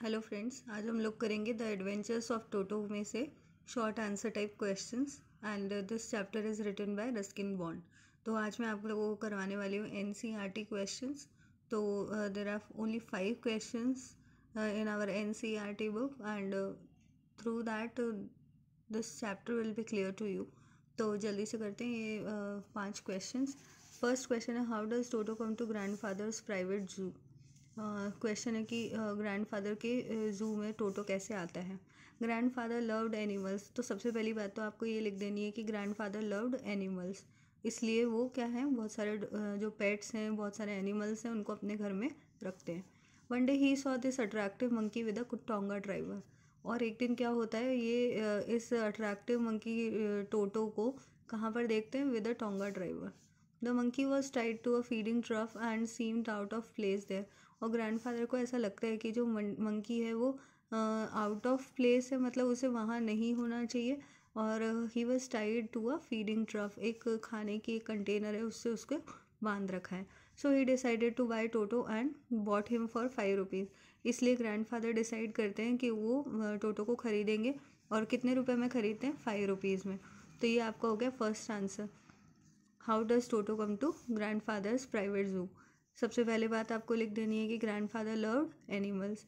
Hello friends आज हम लोग करेंगे द एडवेंचर्स ऑफ़ टोटो में से short answer type questions and this chapter is written by Ruskin Bond तो आज मैं आप लोगों को करवाने वाली हूँ N C R T questions तो there are only five questions in our N C R T book and through that this chapter will be clear to you तो जल्दी से करते हैं ये पाँच क्वेश्चंस फ़र्स्ट क्वेश्चन है how does Toto come to grand fathers private zoo question है कि ग्रैंडफादर के ज़ू में टोटो कैसे आता है? ग्रैंडफादर लव्ड एनिमल्स तो सबसे पहली बात तो आपको ये लिख देनी है कि ग्रैंडफादर लव्ड एनिमल्स इसलिए वो क्या है? बहुत सारे जो पेट्स हैं, बहुत सारे एनिमल्स हैं, उनको अपने घर में रखते हैं। One day he saw this attractive monkey with a tonga driver और एक दिन क्या होता है? ये इस अट्रैक्टिव मंकी टोटो को कहाँ पर देखते हैं? With a tonga driver the monkey was tied to a feeding trough and seemed out of place there और ग्रैंडफादर को ऐसा लगता है कि जो मंकी है वो आउट ऑफ़ प्लेस है मतलब उसे वहाँ नहीं होना चाहिए। और he was tied to a feeding trough एक खाने की एक कंटेनर है, उससे उसको बाँध रखा है। So he decided to buy Toto and bought him for five rupees इसलिए ग्रैंडफादर डिसाइड करते हैं कि वो टोटो को ख़रीदेंगे। और कितने रुपए में ख़रीदते हैं? फाइव रुपीज़ में। तो ये आपका हो गया first answer how does Toto come to grandfather's private zoo सबसे पहले बात आपको लिख देनी है कि ग्रैंड फादर लव्ड एनिमल्स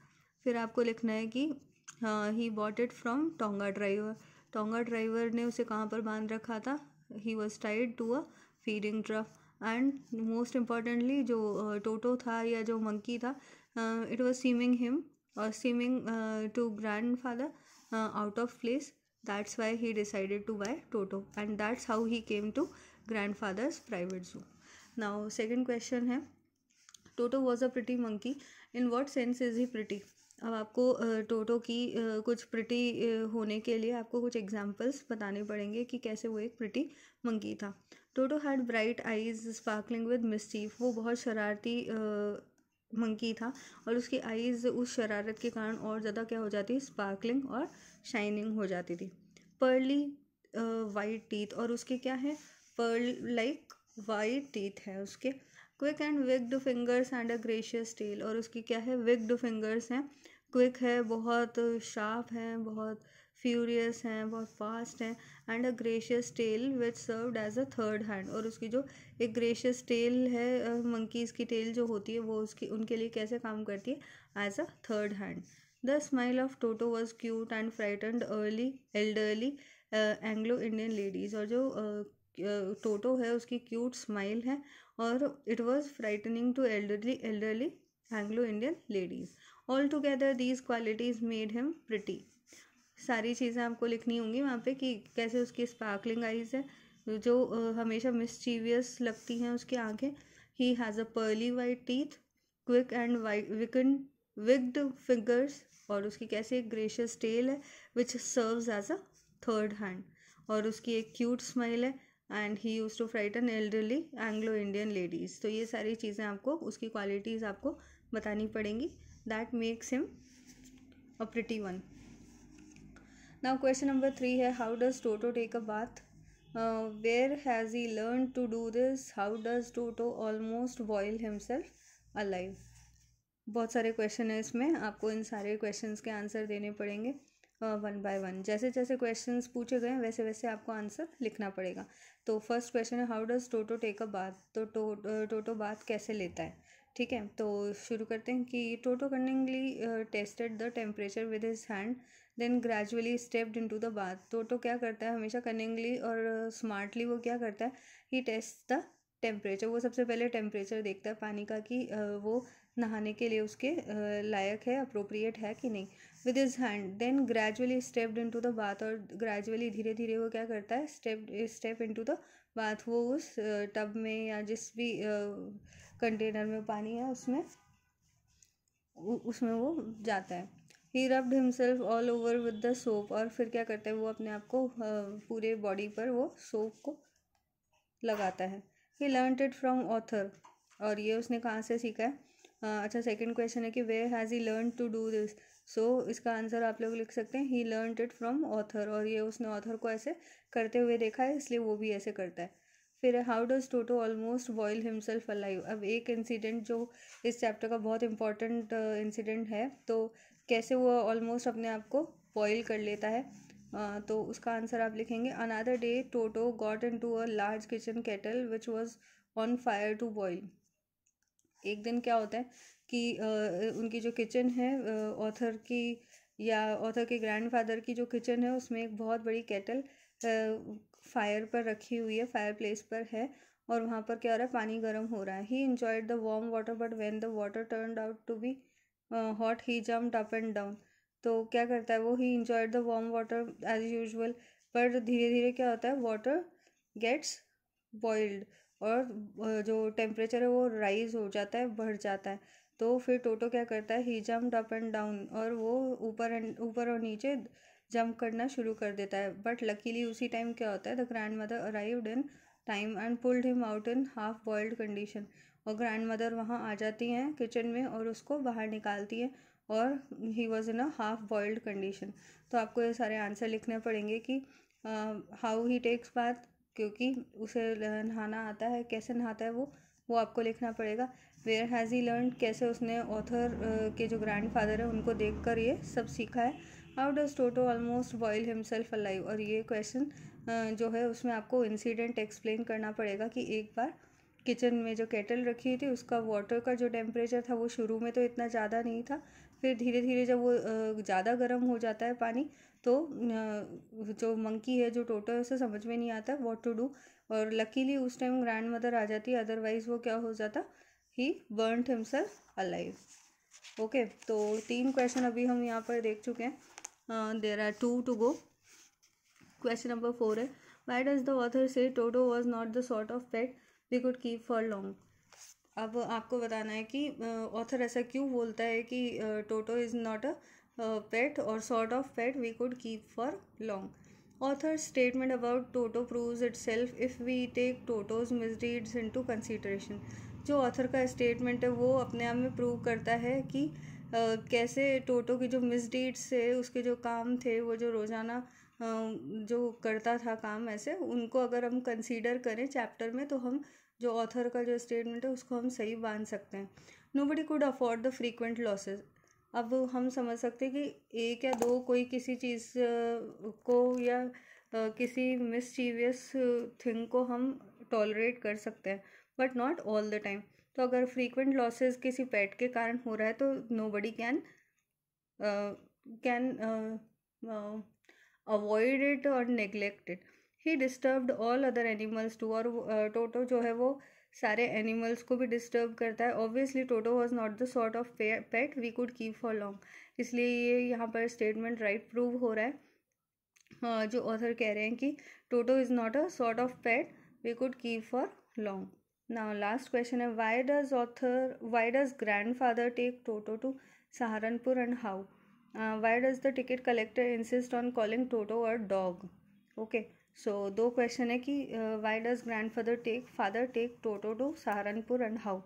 फिर आपको लिखना है कि, he bought it from tonga driver tonga driver ने उसे कहाँ पर बाँध रखा था? He was tied to a feeding trough and most importantly जो टोटो था या जो मंकी था इट वॉज़ सीमिंग हिम और seeming to grandfather out of place that's why he decided to buy Toto and that's how he came to grandfather's private zoo now second question है Toto was a pretty monkey in what sense is he pretty अब आपको टोटो की कुछ pretty होने के लिए आपको कुछ एग्जाम्पल्स बताने पड़ेंगे कि कैसे वो एक प्रिटी मंकी था। Toto had bright eyes sparkling with mischief वो बहुत शरारती मंकी था और उसकी आईज उस शरारत के कारण और ज़्यादा क्या हो जाती? स्पार्कलिंग और शाइनिंग हो जाती थी। पर्ली वाइट टीथ और उसके क्या है? पर्ल लाइक वाइट टीथ है उसके। Quick and wicked fingers and a gracious tail और उसकी क्या है? विग्ड फिंगर्स हैं। क्विक है, बहुत शार्प हैं, बहुत फ्यूरियस हैं, बहुत फास्ट हैं। And a gracious tail which served as a third hand और उसकी जो एक ग्रेशियस टेल है मंकीज़ की टेल जो होती है, वो उसकी, उनके लिए कैसे काम करती है? As a third hand the smile of Toto was cute and frightened early elderly Anglo Indian ladies और जो टोटो है, उसकी क्यूट स्माइल है और it was frightening to elderly elderly Anglo Indian ladies all together these qualities made him pretty सारी चीज़ें आपको लिखनी होंगी वहाँ पे कि कैसे उसकी स्पार्कलिंग आइज़ है, जो हमेशा मिसचीवियस लगती हैं उसकी आँखें। He has a pearly white teeth quick and white wicked wicked figures और उसकी कैसे एक ग्रेशियस टेल है which serves as a third hand और उसकी एक क्यूट स्माइल है। And he use to frighten elderly Anglo Indian ladies तो ये सारी चीज़ें आपको, उसकी क्वालिटीज़ आपको बतानी पड़ेंगी. That makes him a pretty one now question number three है how does Toto take a bath where has he learn to do this how does Toto almost boil himself alive बहुत सारे question है इसमें. आपको इन सारे question के answer देने पड़ेंगे. वन बाय वन जैसे जैसे क्वेश्चंस पूछे गए हैं वैसे वैसे आपको आंसर लिखना पड़ेगा। तो फ़र्स्ट क्वेश्चन है how does Toto take a bath तो टोटो बाथ कैसे लेता है? ठीक है तो शुरू करते हैं कि Toto cunningly tested the temperature with his hand then gradually stepped into the bath Toto क्या करता है? हमेशा कनिंगली और स्मार्टली uh, वो क्या करता है? ही टेस्ट द टेम्परेचर वो सबसे पहले टेम्परेचर देखता है पानी का कि uh, वो नहाने के लिए उसके लायक है अप्रोप्रिएट है कि नहीं। With his hand then gradually stepped into the bath और ग्रेजुअली धीरे धीरे वो क्या करता है? Step step into the bath वो उस टब में या जिस भी कंटेनर में पानी है, उसमें उसमें वो जाता है। He rubbed himself all over with the soap और फिर क्या करता है? वो अपने आप को पूरे बॉडी पर वो सोप को लगाता है। He learn it from author और ये उसने कहाँ से सीखा है? अच्छा सेकंड क्वेश्चन है कि where has he learn to do this so so, इसका आंसर आप लोग लिख सकते हैं he learn it from author और ये उसने ऑथर को ऐसे करते हुए देखा है इसलिए वो भी ऐसे करता है। फिर how does Toto almost boil himself alive अब एक इंसिडेंट जो इस चैप्टर का बहुत इंपॉर्टेंट इंसिडेंट है तो कैसे वो ऑलमोस्ट अपने आप को बॉयल कर लेता है? Uh, तो उसका आंसर आप लिखेंगे another day Toto got into a large kitchen kettle which was on fire to boil एक दिन क्या होता है? कि उनकी जो किचन है ऑथर की या ऑथर के ग्रैंडफादर की जो किचन है, उसमें एक बहुत बड़ी केटल फायर पर रखी हुई है फायर प्लेस पर है और वहाँ पर क्या हो रहा है, पानी गर्म हो रहा है। He enjoyed the warm water but when the water turn out to be hot he jump up and down तो क्या करता है वो? He enjoyed the warm water as usual पर धीरे धीरे क्या होता है वाटर गेट्स बॉइल्ड और जो टेम्परेचर है वो राइज हो जाता है, बढ़ जाता है। तो फिर टोटो क्या करता है? He jump up and down और वो ऊपर एंड ऊपर और नीचे जंप करना शुरू कर देता है। बट लकीली उसी टाइम क्या होता है? The grandmother arrived in time and pulled him out in half boiled condition और ग्रैंड मदर वहाँ आ जाती हैं किचन में और उसको बाहर निकालती हैं और he was in a half boiled condition तो आपको ये सारे आंसर लिखने पड़ेंगे कि हाउ ही टेक्स बाथ क्योंकि उसे नहाना आता है, कैसे नहाता है वो वो आपको लिखना पड़ेगा। वेयर हैज़ ही लर्न कैसे उसने ऑथर के जो ग्रैंड फादर है, उनको देख कर ये सब सीखा है? How does Toto almost boil himself alive और ये क्वेश्चन जो है, उसमें आपको इंसिडेंट एक्सप्लेन करना पड़ेगा कि एक बार किचन में जो केटल रखी थी, उसका वाटर का जो टेम्परेचर था, वो शुरू में तो इतना ज़्यादा नहीं था। फिर धीरे धीरे जब वो ज़्यादा गर्म हो जाता है पानी तो जो मंकी है, जो टोटो है, उसे समझ में नहीं आता वॉट टू डू और लकीली उस टाइम ग्रैंड मदर आ जाती है अदरवाइज़ वो क्या हो जाता? He burn himself alive okay तो तीन क्वेश्चन अभी हम यहाँ पर देख चुके हैं। There are two to go question number four है। Why does the author say Toto was not the sort of pet we could keep for long अब आपको बताना है कि ऑथर ऐसा क्यों बोलता है कि Toto is not a pet और sort of pet we could keep for long author statement about Toto prove itself if we take Toto's misdeeds into consideration जो ऑथर का स्टेटमेंट है वो अपने आप में प्रूव करता है कि आ, कैसे टोटो की जो मिसडीड्स थे उसके जो काम थे वो जो रोज़ाना जो करता था काम ऐसे उनको अगर हम कंसीडर करें चैप्टर में तो हम जो ऑथर का जो स्टेटमेंट है उसको हम सही बाँध सकते हैं। Nobody could afford the frequent losses अब हम समझ सकते हैं कि एक या दो कोई किसी चीज़ को या किसी मिसचीवियस थिंग को हम टॉलरेट कर सकते हैं। But not all the time तो अगर फ्रीक्वेंट लॉसेस किसी पेट के कारण हो रहा है तो nobody can can avoid it और neglect it he disturbed all other animals too और टोटो जो है वो सारे एनिमल्स को भी डिस्टर्ब करता है. Obviously Toto was not the sort of pet we could keep for long इसलिए ये यहाँ पर स्टेटमेंट राइट प्रूव हो रहा है uh, जो ऑथर कह रहे हैं कि Toto is not a sort of pet we could keep for long now last question है why does author why does grandfather take Toto to Saharanpur and how why does the ticket collector insist on calling Toto a dog okay so दो question है कि why does grandfather take father take Toto to Saharanpur and how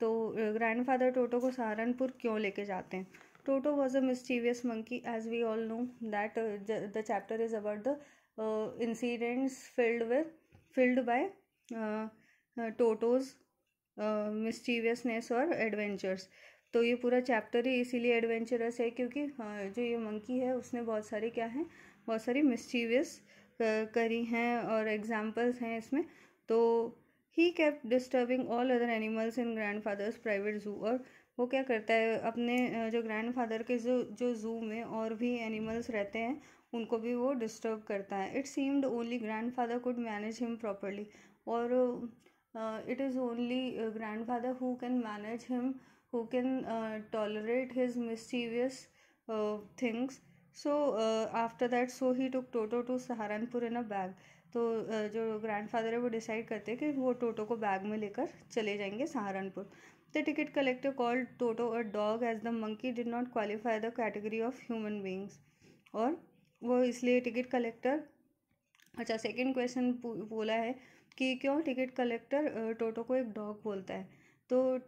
तो grand father Toto को सहारनपुर क्यों लेके जाते हैं? Toto was a mischievous monkey as we all know that the chapter is about the incidents filled with filled by Toto's mischievousness और adventures. तो ये पूरा चैप्टर ही इसीलिए एडवेंचरस है क्योंकि जो ये मंकी है, उसने बहुत सारी क्या हैं, बहुत सारी मिस्टीवियस करी हैं और एग्जाम्पल्स हैं इसमें। तो he kept disturbing all other animals in grandfather's private zoo और वो क्या करता है, अपने जो ग्रैंड फादर के जो जो जू में और भी एनिमल्स रहते हैं, उनको भी वो डिस्टर्ब करता है। It seemed only grandfather could manage him properly और uh, it is only uh, grandfather who can manage him who can uh, tolerate his mischievous uh, things so uh, after that so he took toto to saharanpur in a bag तो uh, जो grandfather है वो decide करते हैं कि वो टोटो को bag में लेकर चले जाएँगे Saharanpur the ticket collector called Toto a dog as the monkey did not qualify the category of human beings और वो इसलिए टिकट कलेक्टर अच्छा सेकंड क्वेश्चन बोला है कि क्यों टिकट कलेक्टर टोटो को एक डॉग बोलता है? तो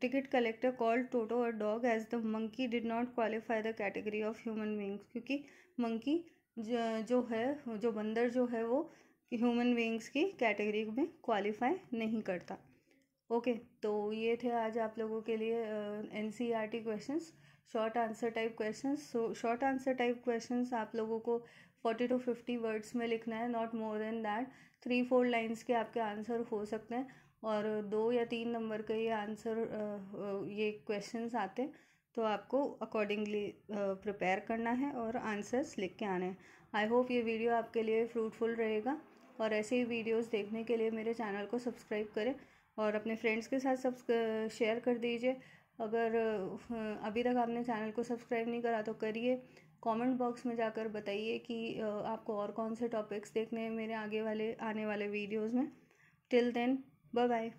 ticket collector called Toto a dog as the monkey did not qualify the category of human beings क्योंकि मंकी जो है जो बंदर जो है वो ह्यूमन बींग्स की कैटेगरी में क्वालिफाई नहीं करता। ओके okay, तो ये थे आज आप लोगों के लिए N C R T question short answer type question so short answer type question आप लोगों को फोर्टी टू फिफ्टी वर्ड्स में लिखना है not more than that three four lines के आपके आंसर हो सकते हैं और दो या तीन नंबर के ये आंसर ये क्वेश्चंस आते हैं तो आपको अकॉर्डिंगली प्रिपेयर करना है और आंसर्स लिख के आने हैं। आई होप ये वीडियो आपके लिए फ्रूटफुल रहेगा और ऐसे ही वीडियोस देखने के लिए मेरे चैनल को सब्सक्राइब करें और अपने फ्रेंड्स के साथ सब शेयर कर दीजिए। अगर अभी तक आपने चैनल को सब्सक्राइब नहीं करा तो करिए। कमेंट बॉक्स में जाकर बताइए कि आपको और कौन से टॉपिक्स देखने हैं मेरे आगे वाले, आने वाले वीडियोस में। Till then bye bye